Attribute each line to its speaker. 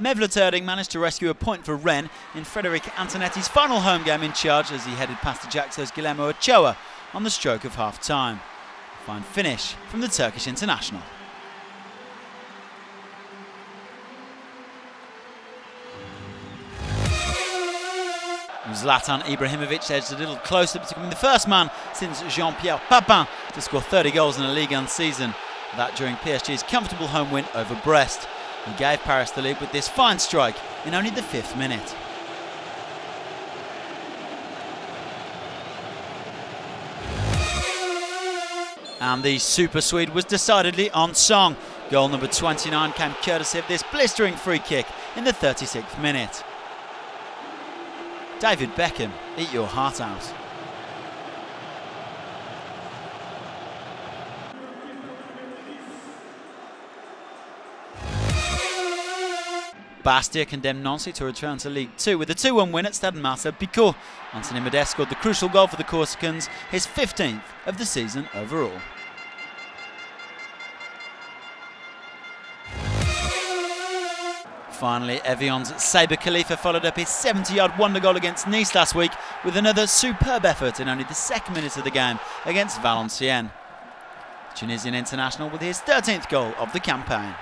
Speaker 1: Mevlut managed to rescue a point for Rennes in Frederic Antonetti's final home game in charge as he headed past Ajaccio's Guillermo Ochoa on the stroke of half time. Fine finish from the Turkish international. Zlatan Ibrahimovic edged a little closer, to becoming the first man since Jean-Pierre Papin to score 30 goals in a Ligue 1 season. That during PSG's comfortable home win over Brest. He gave Paris the lead with this fine strike in only the fifth minute. And the Super Swede was decidedly on song. Goal number 29 came courtesy of this blistering free kick in the 36th minute. David Beckham, eat your heart out. Bastia condemned Nancy to return to League Two with a 2-1 win at Stade Marcel Picot. Anthony Modeste scored the crucial goal for the Corsicans, his 15th of the season overall. Finally, Evian's Saber Khlifa followed up his 70-yard wonder goal against Nice last week with another superb effort in only the second minute of the game against Valenciennes. Tunisian international with his 13th goal of the campaign.